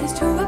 that is true.